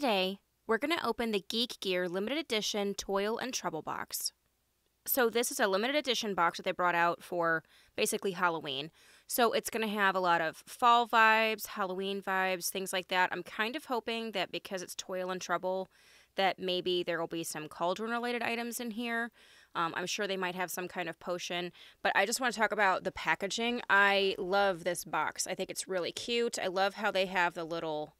Today, we're going to open the Geek Gear limited edition Toil and Trouble box. So, this is a limited edition box that they brought out for basically Halloween. So, it's going to have a lot of fall vibes, Halloween vibes, things like that. I'm kind of hoping that because it's Toil and Trouble, that maybe there will be some cauldron related items in here. Um, I'm sure they might have some kind of potion, but I just want to talk about the packaging. I love this box. I think it's really cute. I love how they have the little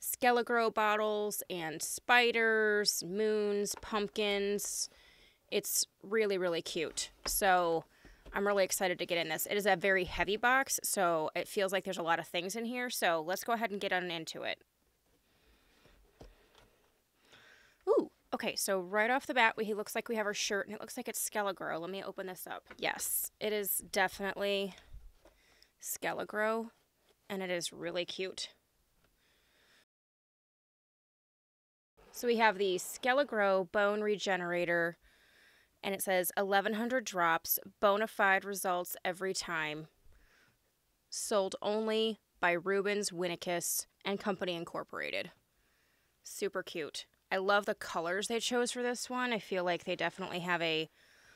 Skele-Gro bottles and spiders, moons, pumpkins. It's really, really cute. So I'm really excited to get in this. It is a very heavy box, so it feels like there's a lot of things in here. So let's go ahead and get on into it. Ooh, okay, so right off the bat, we, he looks like we have our shirt, and it looks like it's Skele-Gro. Let me open this up. Yes, it is definitely Skele-Gro, and it is really cute. So we have the Skele-Gro Bone Regenerator, and it says 1100 drops, bona fide results every time. Sold only by Rubens Winikus and Company Incorporated. Super cute. I love the colors they chose for this one. I feel like they definitely have a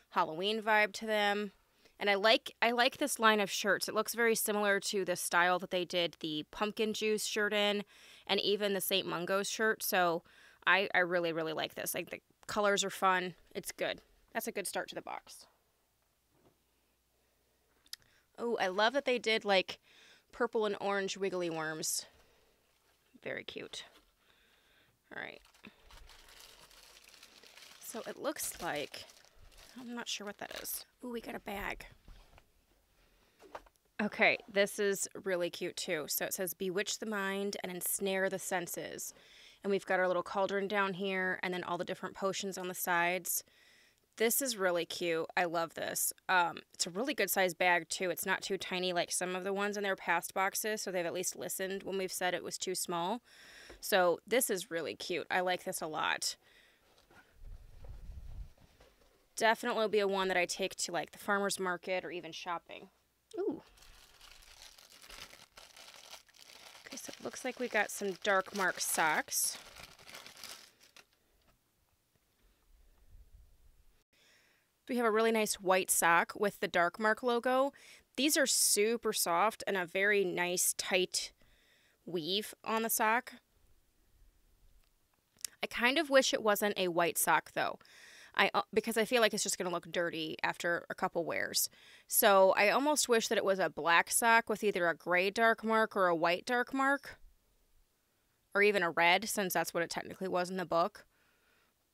Halloween vibe to them. And I like I like this line of shirts. It looks very similar to the style that they did the pumpkin juice shirt in and even the St. Mungo's shirt. So I, I really, really like this. Like the colors are fun. It's good. That's a good start to the box. Oh, I love that they did like purple and orange wiggly worms. Very cute. All right. So it looks like, I'm not sure what that is. Ooh, we got a bag. Okay, this is really cute too. So it says bewitch the mind and ensnare the senses. And we've got our little cauldron down here and then all the different potions on the sides. This is really cute. I love this. Um, it's a really good size bag too. It's not too tiny like some of the ones in their past boxes, so they've at least listened when we've said it was too small. So this is really cute. I like this a lot. Definitely will be a one that I take to like the farmer's market or even shopping. Ooh. Okay, so it looks like we got some dark mark socks. We have a really nice white sock with the dark mark logo. These are super soft and a very nice tight weave on the sock. I kind of wish it wasn't a white sock though. I uh, because I feel like it's just going to look dirty after a couple wears. So I almost wish that it was a black sock with either a gray dark mark or a white dark mark. Or even a red, since that's what it technically was in the book.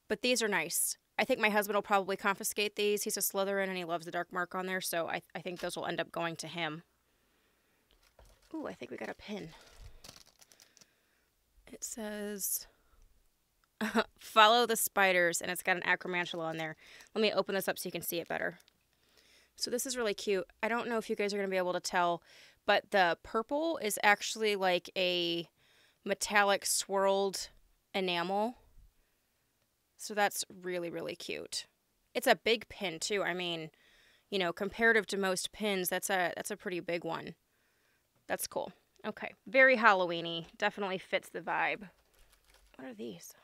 But these are nice. I think my husband will probably confiscate these. He's a Slytherin and he loves the dark mark on there, so I, I think those will end up going to him. Ooh, I think we got a pin. It says follow the spiders and it's got an acromantula on there. Let me open this up so you can see it better. So this is really cute. I don't know if you guys are going to be able to tell, but the purple is actually like a metallic swirled enamel. So that's really, really cute. It's a big pin too. I mean, you know, comparative to most pins, that's a that's a pretty big one. That's cool. Okay. Very Halloweeny. Definitely fits the vibe. What are these?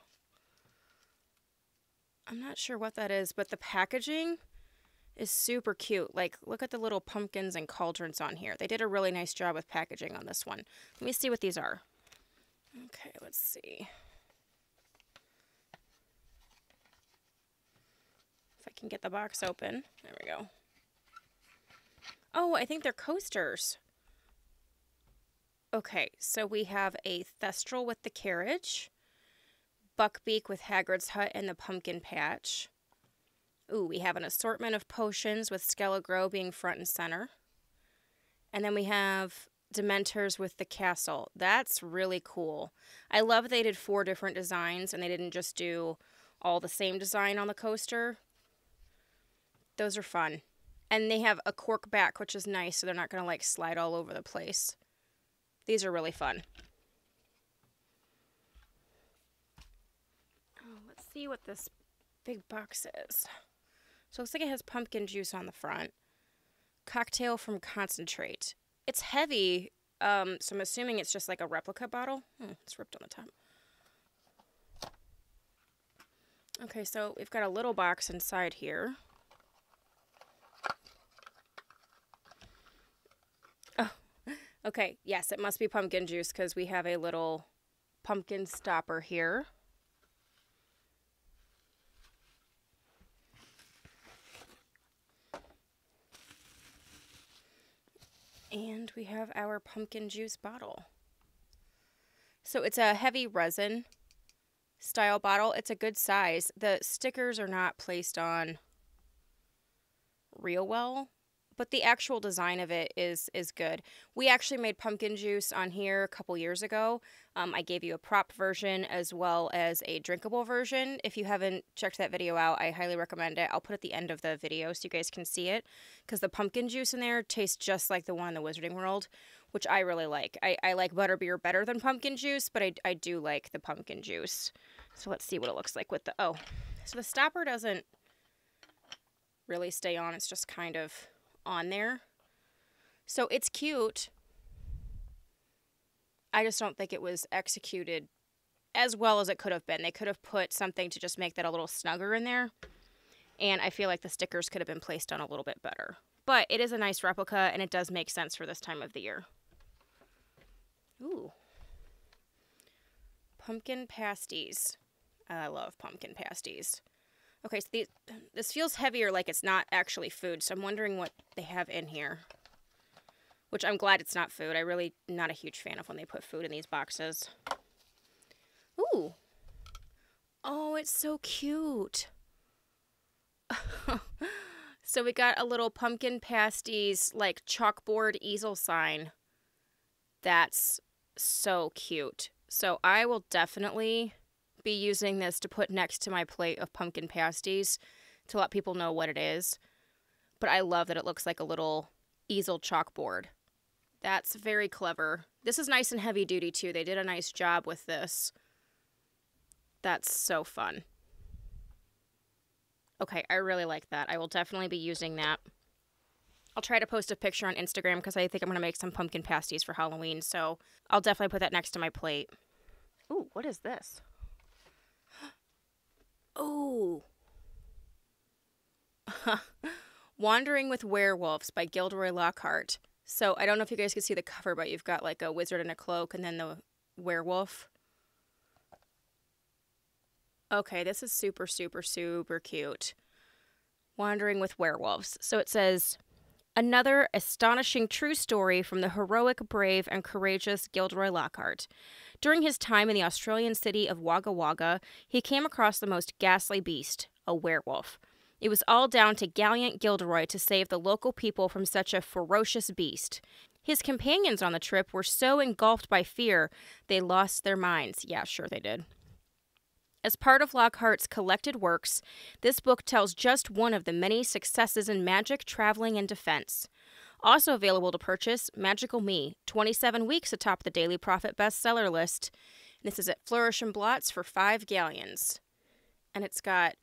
I'm not sure what that is, but the packaging is super cute. Like, look at the little pumpkins and cauldrons on here. They did a really nice job with packaging on this one. Let me see what these are. Okay, let's see. If I can get the box open. There we go. Oh, I think they're coasters. Okay, so we have a Thestral with the carriage. Buckbeak with Hagrid's Hut and the Pumpkin Patch. Ooh, we have an assortment of potions with Skele-Gro being front and center. And then we have Dementors with the castle. That's really cool. I love they did four different designs and they didn't just do all the same design on the coaster. Those are fun. And they have a cork back, which is nice, so they're not going to like slide all over the place. These are really fun. See what this big box is. So it looks like it has pumpkin juice on the front. Cocktail from concentrate. It's heavy, um, so I'm assuming it's just like a replica bottle. Hmm, it's ripped on the top. Okay, so we've got a little box inside here. Oh, okay. Yes, it must be pumpkin juice because we have a little pumpkin stopper here. And we have our pumpkin juice bottle. So it's a heavy resin style bottle. It's a good size. The stickers are not placed on real well, but the actual design of it is is good. We actually made pumpkin juice on here a couple years ago. Um, I gave you a prop version as well as a drinkable version. If you haven't checked that video out, I highly recommend it. I'll put at the end of the video so you guys can see it because the pumpkin juice in there tastes just like the one in the Wizarding World, which I really like. I, I like butterbeer better than pumpkin juice, but I, I do like the pumpkin juice. So let's see what it looks like with the, oh, so the stopper doesn't really stay on. It's just kind of on there. So it's cute. I just don't think it was executed as well as it could have been. They could have put something to just make that a little snugger in there. And I feel like the stickers could have been placed on a little bit better. But it is a nice replica and it does make sense for this time of the year. Ooh. Pumpkin pasties. I love pumpkin pasties. Okay, so these, this feels heavier like it's not actually food, so I'm wondering what they have in here. Which I'm glad it's not food. I really not a huge fan of when they put food in these boxes. Ooh. Oh, it's so cute. so we got a little pumpkin pasties like chalkboard easel sign. That's so cute. So I will definitely be using this to put next to my plate of pumpkin pasties to let people know what it is. But I love that it looks like a little easel chalkboard. That's very clever. This is nice and heavy duty too. They did a nice job with this. That's so fun. Okay, I really like that. I will definitely be using that. I'll try to post a picture on Instagram because I think I'm going to make some pumpkin pasties for Halloween. So I'll definitely put that next to my plate. Ooh, what is this? Oh. Wandering with Werewolves by Gilderoy Lockhart. So I don't know if you guys can see the cover, but you've got like a wizard in a cloak and then the werewolf. Okay, this is super, super, super cute. Wandering with Werewolves. So it says, Another astonishing true story from the heroic, brave, and courageous Gilderoy Lockhart. During his time in the Australian city of Wagga Wagga, he came across the most ghastly beast, a werewolf. It was all down to gallant Gilderoy to save the local people from such a ferocious beast. His companions on the trip were so engulfed by fear, they lost their minds. Yeah, sure they did. As part of Lockhart's collected works, this book tells just one of the many successes in magic, traveling, and defense. Also available to purchase, Magical Me, 27 weeks atop the Daily Prophet bestseller list. This is at Flourish and Blotts for five galleons. And it's got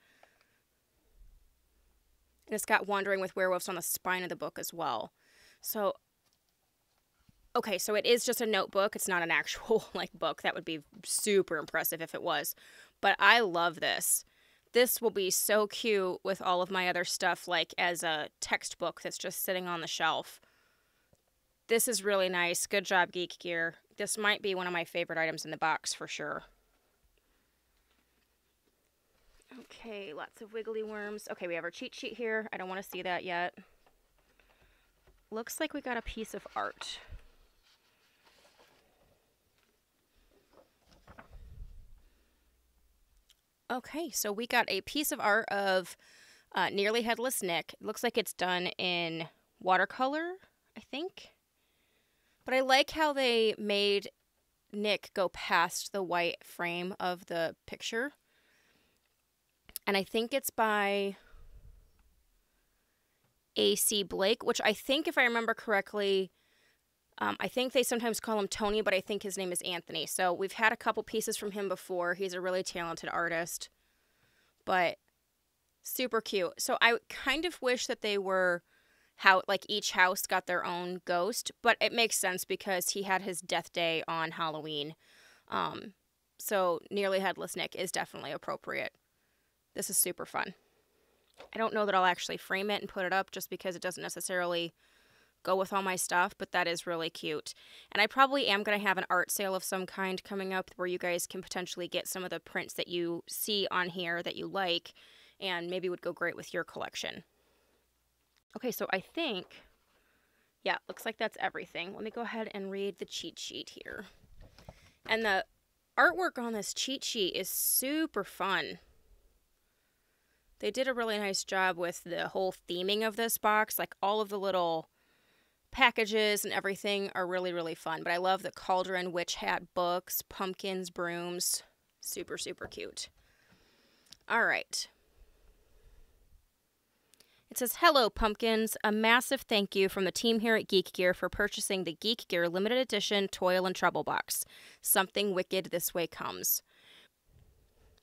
and it's got Wandering with Werewolves on the spine of the book as well. So okay, so it is just a notebook. It's not an actual like book. That would be super impressive if it was. But I love this. This will be so cute with all of my other stuff, like as a textbook that's just sitting on the shelf. This is really nice. Good job, Geek Gear. This might be one of my favorite items in the box for sure. Okay, lots of wiggly worms. Okay, we have our cheat sheet here. I don't want to see that yet. Looks like we got a piece of art. Okay, so we got a piece of art of uh, Nearly Headless Nick. It looks like it's done in watercolor, I think. But I like how they made Nick go past the white frame of the picture. And I think it's by A.C. Blake, which I think, if I remember correctly, um, I think they sometimes call him Tony, but I think his name is Anthony. So we've had a couple pieces from him before. He's a really talented artist, but super cute. So I kind of wish that they were how like each house got their own ghost, but it makes sense because he had his death day on Halloween. Um, so nearly headless Nick is definitely appropriate. This is super fun. I don't know that I'll actually frame it and put it up just because it doesn't necessarily go with all my stuff, but that is really cute. And I probably am going to have an art sale of some kind coming up where you guys can potentially get some of the prints that you see on here that you like and maybe would go great with your collection. Okay, so I think, yeah, looks like that's everything. Let me go ahead and read the cheat sheet here. And the artwork on this cheat sheet is super fun. They did a really nice job with the whole theming of this box. Like all of the little packages and everything are really, really fun. But I love the cauldron witch hat books, pumpkins, brooms. Super, super cute. All right. It says, Hello, pumpkins. A massive thank you from the team here at Geek Gear for purchasing the Geek Gear limited edition Toil and Trouble box. Something wicked this way comes.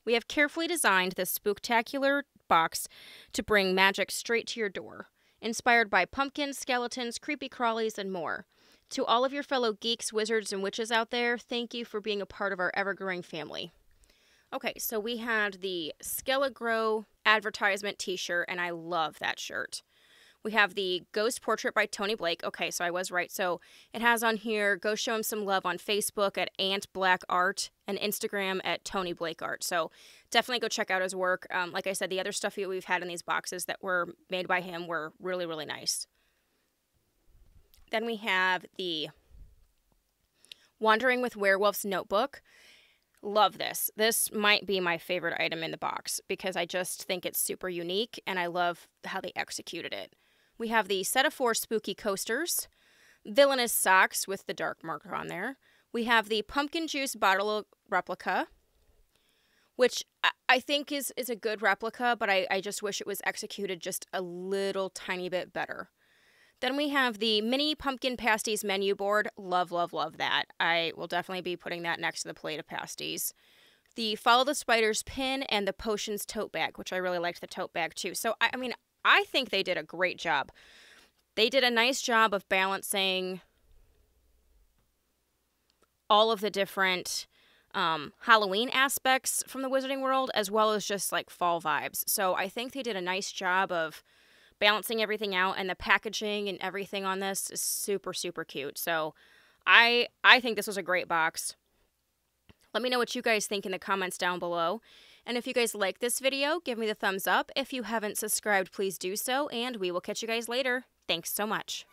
We have carefully designed this spooktacular box to bring magic straight to your door inspired by pumpkins, skeletons, creepy crawlies, and more. To all of your fellow geeks, wizards, and witches out there, thank you for being a part of our ever growing family. Okay, so we had the Skele-Gro advertisement t shirt, and I love that shirt. We have the Ghost Portrait by Tony Blake. Okay, so I was right. So it has on here, go show him some love on Facebook at Ant Black Art and Instagram at Tony Blake Art. So definitely go check out his work. Um, like I said, the other stuff we've had in these boxes that were made by him were really, really nice. Then we have the Wandering with Werewolves notebook. Love this. This might be my favorite item in the box because I just think it's super unique and I love how they executed it. We have the set of four spooky coasters, villainous socks with the dark marker on there. We have the pumpkin juice bottle replica, which I think is, is a good replica, but I, I just wish it was executed just a little tiny bit better. Then we have the mini pumpkin pasties menu board. Love, love, love that. I will definitely be putting that next to the plate of pasties. The Follow the Spiders pin and the Potions tote bag, which I really liked the tote bag too. So, I, I mean, I think they did a great job. They did a nice job of balancing all of the different um, Halloween aspects from the Wizarding World as well as just like fall vibes. So I think they did a nice job of balancing everything out and the packaging and everything on this is super super cute. So I I think this was a great box. Let me know what you guys think in the comments down below. And if you guys like this video, give me the thumbs up. If you haven't subscribed, please do so, and we will catch you guys later. Thanks so much.